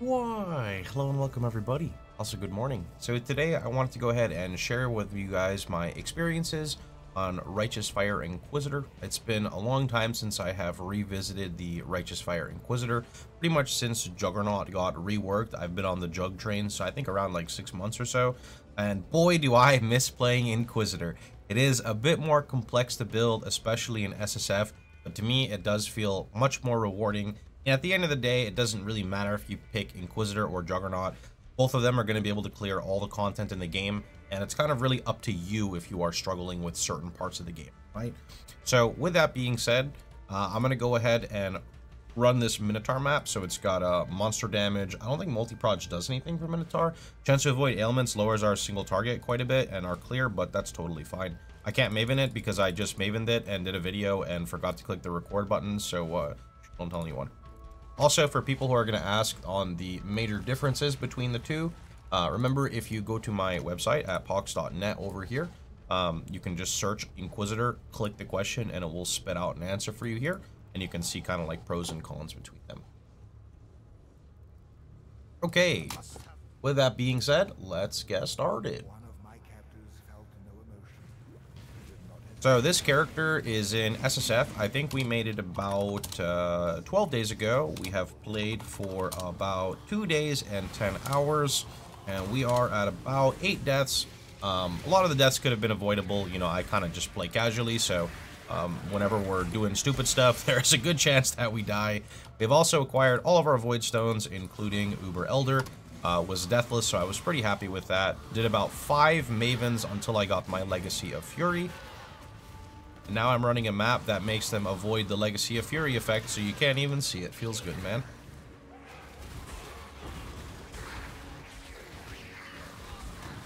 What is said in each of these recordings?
Why, hello and welcome everybody. Also, good morning. So today I wanted to go ahead and share with you guys my experiences on Righteous Fire Inquisitor. It's been a long time since I have revisited the Righteous Fire Inquisitor. Pretty much since Juggernaut got reworked, I've been on the Jug train, so I think around like six months or so. And boy, do I miss playing Inquisitor. It is a bit more complex to build, especially in SSF, but to me it does feel much more rewarding and at the end of the day, it doesn't really matter if you pick Inquisitor or Juggernaut. Both of them are going to be able to clear all the content in the game, and it's kind of really up to you if you are struggling with certain parts of the game, right? So with that being said, uh, I'm going to go ahead and run this Minotaur map. So it's got uh, monster damage. I don't think multi-proj does anything for Minotaur. Chance to avoid ailments lowers our single target quite a bit and our clear, but that's totally fine. I can't Maven it because I just Mavened it and did a video and forgot to click the record button, so uh, don't tell anyone. Also, for people who are going to ask on the major differences between the two, uh, remember if you go to my website at pohx.net over here, um, you can just search Inquisitor, click the question, and it will spit out an answer for you here, and you can see kind of like pros and cons between them. Okay, with that being said, let's get started. So this character is in SSF. I think we made it about uh, 12 days ago. We have played for about two days and 10 hours, and we are at about eight deaths. Um, a lot of the deaths could have been avoidable. You know, I kind of just play casually, so um, whenever we're doing stupid stuff, there's a good chance that we die. We've also acquired all of our Void Stones, including Uber Elder. Uh, was deathless, so I was pretty happy with that. Did about five Mavens until I got my Legacy of Fury. Now I'm running a map that makes them avoid the Legacy of Fury effect, so you can't even see it. Feels good, man.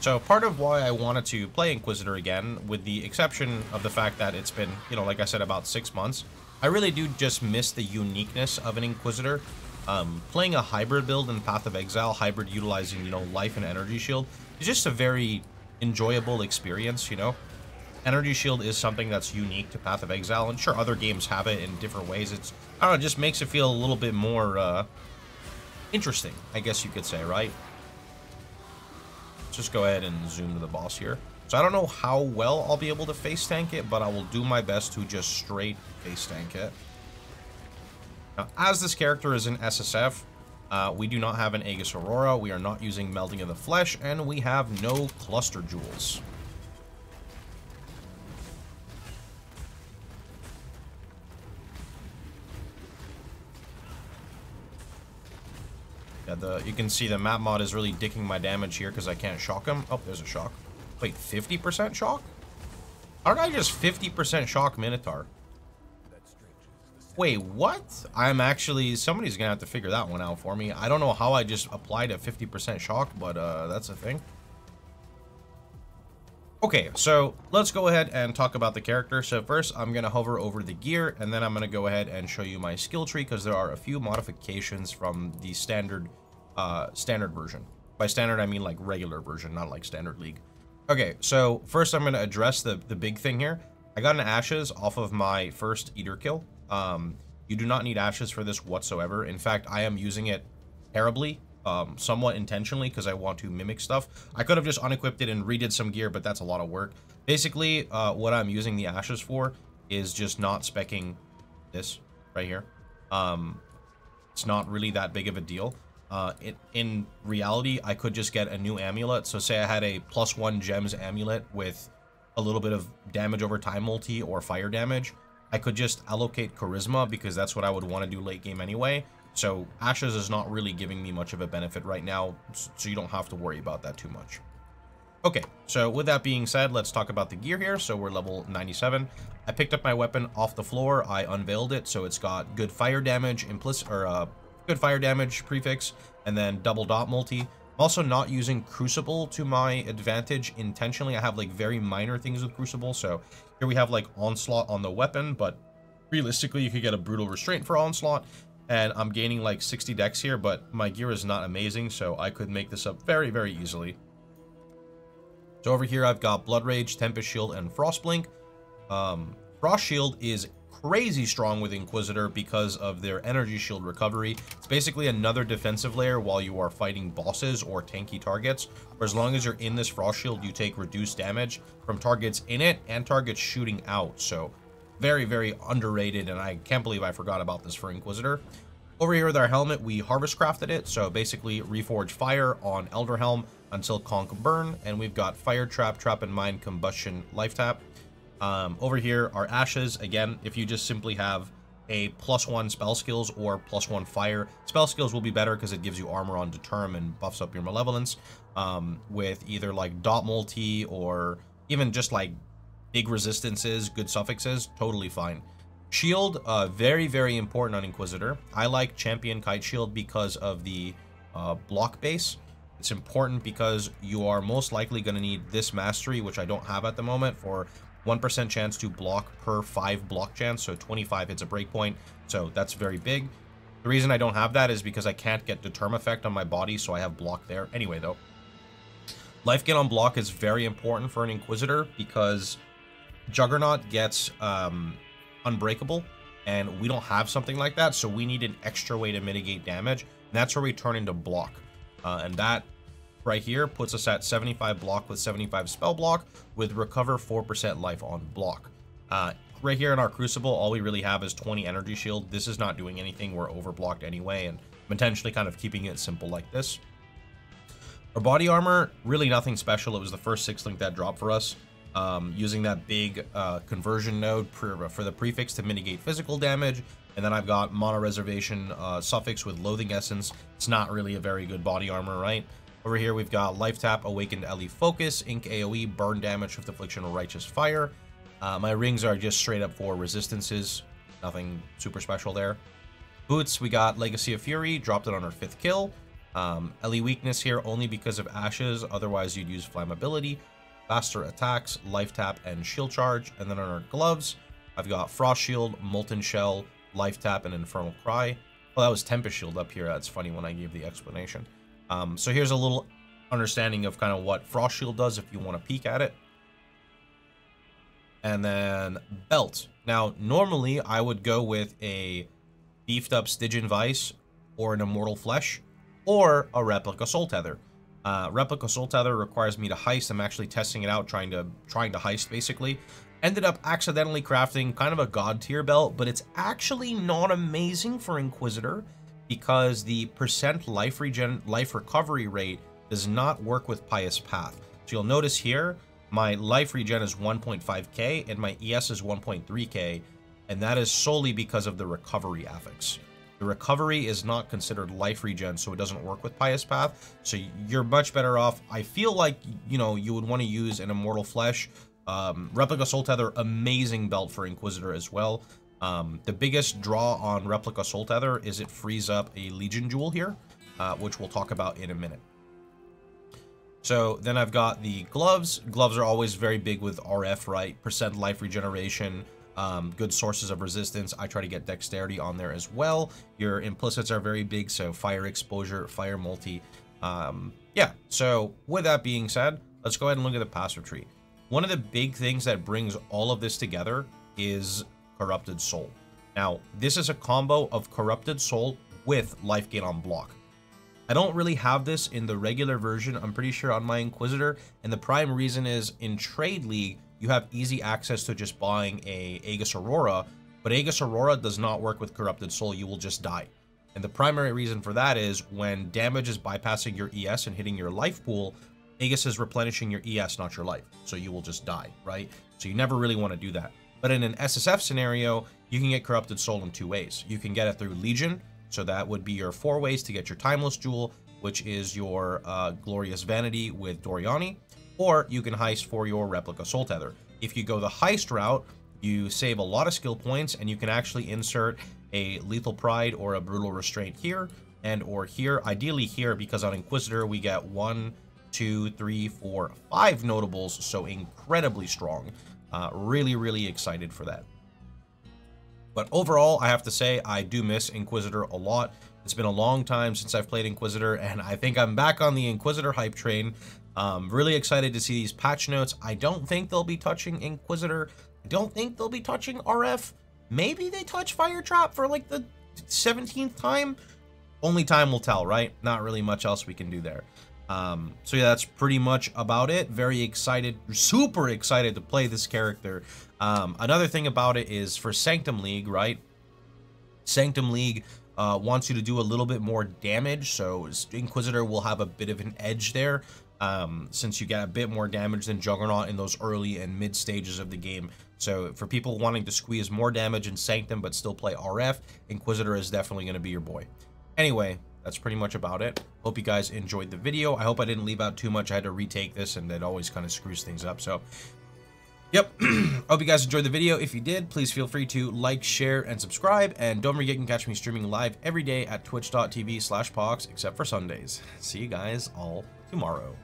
So part of why I wanted to play Inquisitor again, with the exception of the fact that it's been, you know, like I said, about six months, I really do just miss the uniqueness of an Inquisitor. Um, playing a hybrid build in Path of Exile, hybrid utilizing, you know, life and energy shield, is just a very enjoyable experience, you know? Energy Shield is something that's unique to Path of Exile, and sure, other games have it in different ways. It's, I don't know, it just makes it feel a little bit more, uh, interesting, I guess you could say, right? Let's just go ahead and zoom to the boss here. So I don't know how well I'll be able to face tank it, but I will do my best to just straight face tank it. Now, as this character is in SSF, uh, we do not have an Aegis Aurora, we are not using Melding of the Flesh, and we have no Cluster Jewels. Yeah, the you can see the map mod is really dicking my damage here because I can't shock him. Oh, there's a shock. Wait, 50% shock? Did I just 50% shock Minotaur? Wait, what? I'm actually... Somebody's going to have to figure that one out for me. I don't know how I just applied a 50% shock, but uh, that's a thing. Okay, so let's go ahead and talk about the character. So first, I'm going to hover over the gear, and then I'm going to go ahead and show you my skill tree, because there are a few modifications from the standard uh, standard version. By standard, I mean like regular version, not like standard league. Okay, so first I'm going to address the, the big thing here. I got an ashes off of my first eater kill. Um, you do not need ashes for this whatsoever. In fact, I am using it terribly um, somewhat intentionally because I want to mimic stuff. I could have just unequipped it and redid some gear, but that's a lot of work. Basically, uh, what I'm using the ashes for is just not specking this right here. Um, it's not really that big of a deal. Uh, in reality, I could just get a new amulet. So say I had a plus one gems amulet with a little bit of damage over time multi or fire damage. I could just allocate charisma because that's what I would want to do late game anyway. So Ashes is not really giving me much of a benefit right now, so you don't have to worry about that too much. Okay, so with that being said, let's talk about the gear here. So we're level 97. I picked up my weapon off the floor. I unveiled it, so it's got good fire damage, implicit or uh, good fire damage prefix, and then double dot multi. I'm also not using Crucible to my advantage intentionally. I have like very minor things with Crucible. So here we have like Onslaught on the weapon, but realistically you could get a Brutal Restraint for Onslaught and I'm gaining like 60 dex here, but my gear is not amazing, so I could make this up very, very easily. So over here, I've got Blood Rage, Tempest Shield, and Frost Blink. Um, Frost Shield is crazy strong with Inquisitor because of their energy shield recovery. It's basically another defensive layer while you are fighting bosses or tanky targets. For as long as you're in this Frost Shield, you take reduced damage from targets in it and targets shooting out. So very, very underrated, and I can't believe I forgot about this for Inquisitor. Over here with our helmet, we harvest crafted it, so basically reforge fire on Elder Helm until Conk Burn, and we've got Fire Trap, Trap and Mine, Combustion, Life Tap. Um, over here are Ashes, again, if you just simply have a plus one spell skills or plus one fire. Spell skills will be better because it gives you armor on Determ and buffs up your Malevolence um, with either like Dot Multi or even just like big resistances, good suffixes, totally fine. Shield, uh, very, very important on Inquisitor. I like Champion Kite Shield because of the uh, block base. It's important because you are most likely going to need this mastery, which I don't have at the moment, for 1% chance to block per 5 block chance, so 25 hits a breakpoint, so that's very big. The reason I don't have that is because I can't get Determ effect on my body, so I have block there. Anyway, though, life gain on block is very important for an Inquisitor because Juggernaut gets um, unbreakable, and we don't have something like that, so we need an extra way to mitigate damage, and that's where we turn into block. Uh, and that right here puts us at 75 block with 75 spell block with recover 4% life on block. Uh, right here in our Crucible, all we really have is 20 energy shield. This is not doing anything. We're overblocked anyway, and potentially kind of keeping it simple like this. Our body armor, really nothing special. It was the first six link that dropped for us um, using that big uh, conversion node for, for, the prefix to mitigate physical damage. And then I've got Mana Reservation uh, suffix with Loathing Essence. It's not really a very good body armor, right? Over here, we've got Life Tap, Awakened Ele Focus, Inc AoE, Burn Damage, with Affliction, or Righteous Fire. Uh, my rings are just straight up for resistances. Nothing super special there. Boots, we got Legacy of Fury, dropped it on our fifth kill. Um, Ele Weakness here only because of Ashes, otherwise you'd use Flammability faster attacks, life tap, and shield charge. And then on our gloves, I've got Frost Shield, Molten Shell, Life Tap, and Infernal Cry. Oh, that was Tempest Shield up here. That's funny when I gave the explanation. Um, so here's a little understanding of kind of what Frost Shield does if you want to peek at it. And then Belt. Now, normally I would go with a beefed up Stygian Vice or an Immortal Flesh or a Replica Soul Tether. Uh, Replica Soul Tether requires me to heist. I'm actually testing it out, trying to trying to heist basically. Ended up accidentally crafting kind of a god tier belt, but it's actually not amazing for Inquisitor because the percent life regen life recovery rate does not work with Pious Path. So you'll notice here, my life regen is 1.5k and my ES is 1.3k, and that is solely because of the recovery affix. The recovery is not considered life regen, so it doesn't work with Pious Path. So you're much better off. I feel like, you know, you would want to use an Immortal Flesh. Um, Replica Soul Tether, amazing belt for Inquisitor as well. Um, the biggest draw on Replica Soul Tether is it frees up a Legion Jewel here, uh, which we'll talk about in a minute. So then I've got the gloves. Gloves are always very big with RF, right? Percent life regeneration, um, good sources of resistance. I try to get dexterity on there as well. Your implicits are very big, so fire exposure, fire multi. Um, yeah, so with that being said, let's go ahead and look at the passive tree. One of the big things that brings all of this together is Corrupted Soul. Now, this is a combo of Corrupted Soul with Life Gain on block. I don't really have this in the regular version, I'm pretty sure on my Inquisitor, and the prime reason is in Trade League, you have easy access to just buying a Aegis Aurora, but Aegis Aurora does not work with Corrupted Soul, you will just die. And the primary reason for that is when damage is bypassing your ES and hitting your life pool, Aegis is replenishing your ES, not your life. So you will just die, right? So you never really want to do that. But in an SSF scenario, you can get Corrupted Soul in two ways. You can get it through Legion, so that would be your four ways to get your Timeless Jewel, which is your uh, Glorious Vanity with Doryani or you can heist for your replica soul tether. If you go the heist route, you save a lot of skill points and you can actually insert a lethal pride or a brutal restraint here and or here ideally here because on inquisitor we get one two three four five notables so incredibly strong uh, really really excited for that but overall i have to say i do miss inquisitor a lot it's been a long time since i've played inquisitor and i think i'm back on the inquisitor hype train um, really excited to see these patch notes. I don't think they'll be touching Inquisitor. I don't think they'll be touching RF. maybe they touch Fire Trap for like the 17th time. Only time will tell, right? Not really much else we can do there. Um, so yeah, that's pretty much about it. Very excited, super excited to play this character. Um, another thing about it is for Sanctum League, right? Sanctum League uh, wants you to do a little bit more damage, so Inquisitor will have a bit of an edge there, um, since you get a bit more damage than Juggernaut in those early and mid stages of the game. So for people wanting to squeeze more damage in Sanctum but still play RF, Inquisitor is definitely going to be your boy. Anyway, that's pretty much about it. Hope you guys enjoyed the video. I hope I didn't leave out too much. I had to retake this and it always kind of screws things up. So, yep. hope you guys enjoyed the video. If you did, please feel free to like, share, and subscribe. And don't forget you can catch me streaming live every day at twitch.tv slash Pohx, except for Sundays. See you guys all tomorrow.